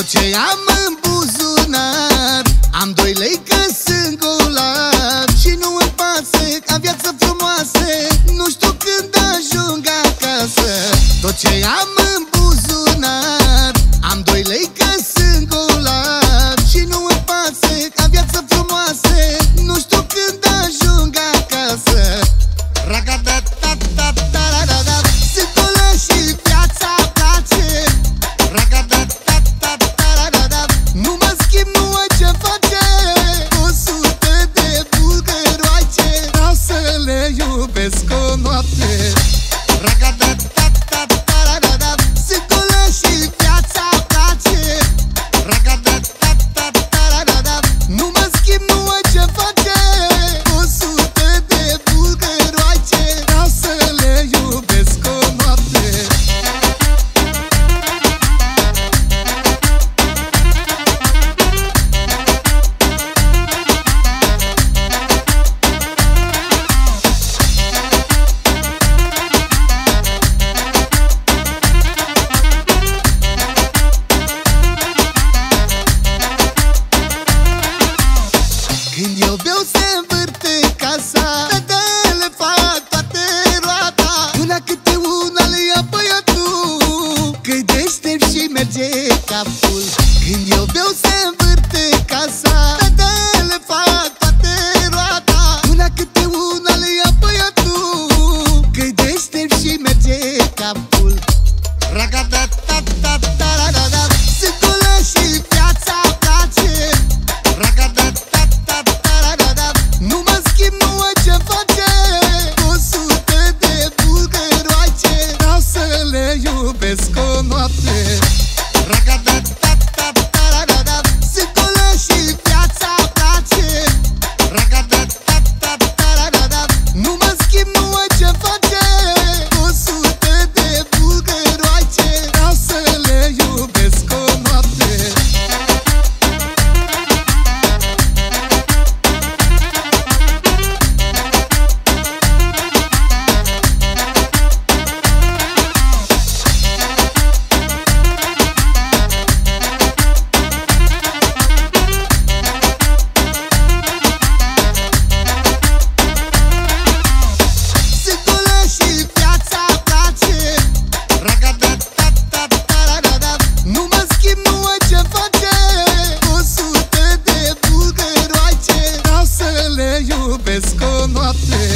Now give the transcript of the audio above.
am în buzunar Am doi lei că sunt golar Și nu îmi pasă ca viață frumoasă Nu știu când ajung acasă. Tot ce am în Când eu beau se învârte casa Fetele fac toate roata. Una câte una le ia băiatul Cât deștept și merge capul. Când eu beau se iubesc o noapte. Raga, da, pe sconoate